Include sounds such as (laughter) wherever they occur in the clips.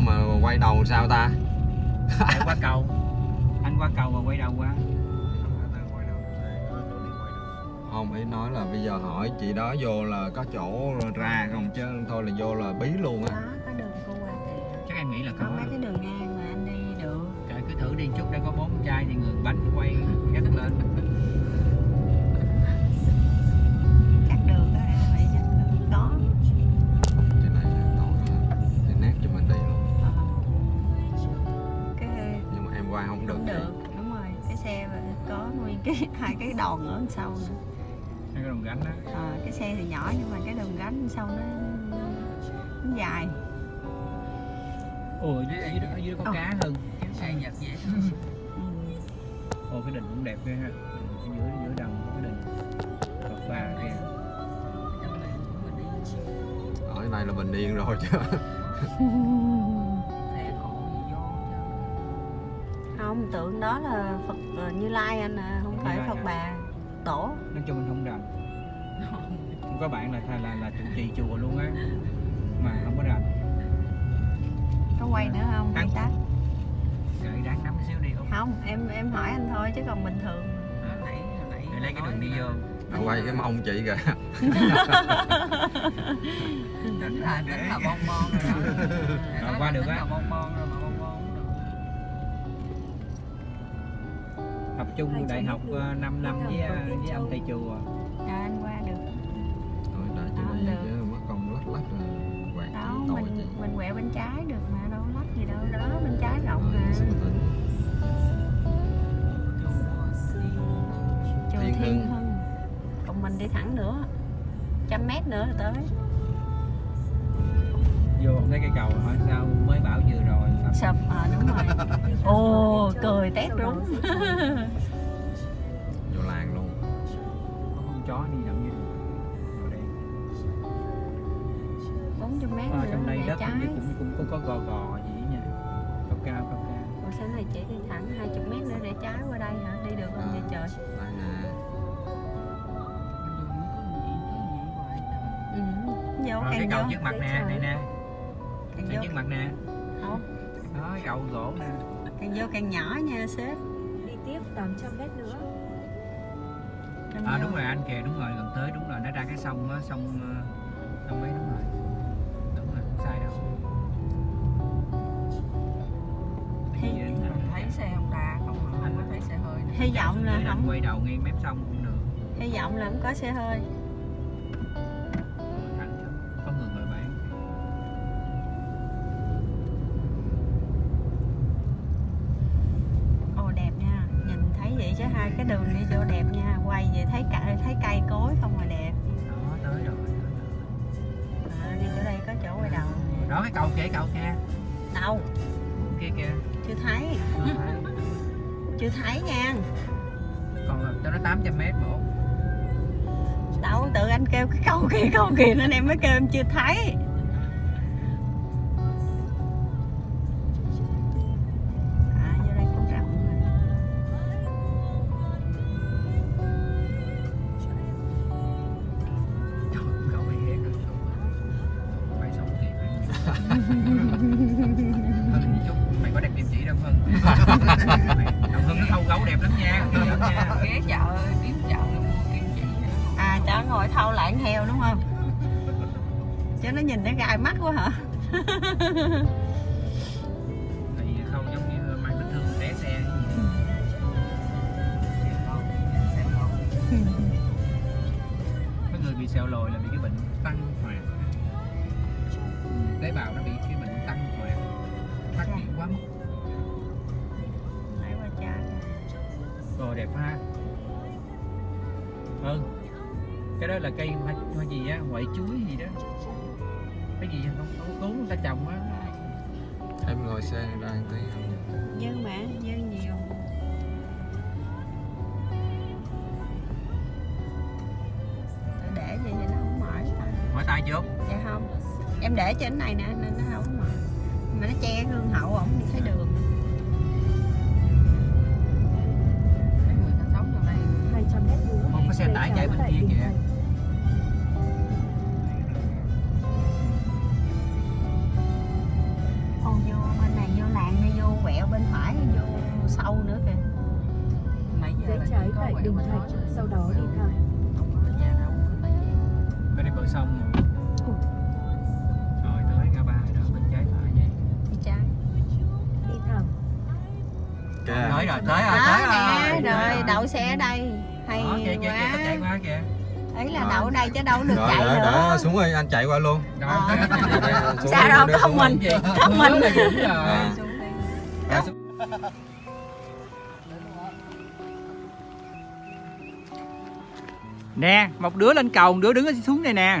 mà quay đầu sao ta? Chạy qua cầu. Anh qua cầu và quay đầu qua không ý nói là bây giờ hỏi chị đó vô là có chỗ ra không? Chứ thôi là vô là bí luôn Đó, á. Có đường cô qua kìa. chắc em nghĩ là có Có. mấy cái đường ngang mà anh đi được. Trời cứ thử đi chút đây có bốn chai thì ngừng bánh đòn ở sau nữa. cái đồng gánh đó Ờ, cái xe thì nhỏ nhưng mà cái đường gánh sau nó, nó dài. ồ dưới, dưới, ở dưới đó có Ờ. cá hơn Xe nhật vậy Ừ. ồ cái đình cũng đẹp ghê ha ở giữa giữa đồng có cái đình Phật bà kìa ở cái này là bình yên rồi chứ (laughs) không tượng đó là phật ờ, như lai anh à không Như phải Lai phật hả? bà tổ. Nói chung mình không rành. Không có bạn là là là trụ trì chùa luôn á mà không có rành. Có quay nữa không Ăn. tắt gợi đáng nắm xíu đi. Không không em em hỏi anh thôi chứ còn bình thường. Hồi nãy hồi nãy để lấy cái đường đi vô. Anh quay cái mông chị kìa. (laughs) Tính là tính là bon bon rồi đó. Qua được á. bon bon chung đại học 5 năm với ờ, với ông thầy chùa. À, anh qua được. Thôi đã đi được. chứ mất công lắc lắc là quẹt đó mình chị. mình quẹo bên trái được mà đâu lắc gì đâu đó bên trái rộng Rồi, mà. chùa Thiên hưng. Còn mình đi thẳng nữa trăm mét nữa là tới vô không thấy cái cầu hỏi sao mới bảo vừa rồi. Sập sập ờ đúng rồi. (laughs) Ồ cười tét rúng (laughs) vô làng luôn. Có con chó đi động như đây 400 mét nữa trong đây đất trái. như cũng cũng có, gò gò gì nha. Cao cao cao cao. Ủa sáng này chỉ đi thẳng 20 mét nữa rẽ trái qua đây hả? Đi được không vậy trời? đây nè. Ừ. vô cái cầu trước mặt nè này nè càng cái vô mặt nè. Không đó cầu gỗ nè. Càng vô càng nhỏ nha sếp. Đi tiếp 800 mét nữa. Càng à vô. đúng rồi anh kìa đúng rồi gần tới đúng rồi nó ra cái sông á sông ờ, sông ấy đúng rồi. Đúng rồi không sai đâu. Mình anh- thấy xe không mà không có thấy xe hơi hy vọng là anh không. quay đầu ngay mép sông cũng được. Hy vọng là không có xe hơi cái đường đi vô đẹp nha. Quay về thấy cả thấy cây cối không mà đẹp. Đó tới rồi à, đi chỗ đây có chỗ quay đầu đó cái cầu kia cầu kia. Đâu? Kia kìa. Chưa thấy. Chưa thấy. Nha. Còn cho nó 800 mét một đâu tự anh kêu cái câu kia câu kia nên em mới kêu em chưa thấy Ghé chợ kiếm chợ mua kim chỉ à cho ngồi thâu lại heo đúng không? Cho nó nhìn nó gai mắt quá hả? Thì thâu giống như mang vết thương té xe lâu mấy người bị sẹo lồi là bị cái bệnh tăng hoạt tế bào nó bị cái bệnh tăng hoạt phát triển quá mức. Ồ đẹp ha Ừ Cái đó là cây hoa, hoa gì á, ngoại chuối gì đó. Cái gì không, không cuốn người ta trồng á. Em ngồi xe ra một tí dư mà dư nhiều. Để vậy thì nó không mỏi ta Hỏi tay chưa? dạ không. Em để trên này nè nên nó không mỏi. Mà nó che gương hậu ổng đi thấy đường xe tải chạy bên kia Bình kìa. Thành. vô bên này vô làng đi vô quẹo bên phải vô sâu nữa kìa mấy giờ là trái chỉ có tại bên Thạch, sau đó đi thẳng. Không có nhà đâu bên đi bờ sông rồi rồi tới ngã ba rồi đó bên trái phải vậy đi trái Đi thẳng. kìa tới rồi tới rồi tới rồi rồi đậu xe ở đây hay đó kìa kìa kìa quá. có chạy qua kìa. Ấy là đậu ở đây chứ đâu được rồi chạy để, nữa. để xuống đi anh chạy qua luôn. Rồi Ờ. Sao đâu có xuống mình. có mình À. Xuống. nè một đứa lên cầu một đứa đứng xuống này nè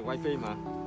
Ồ, chạy về quay phim mà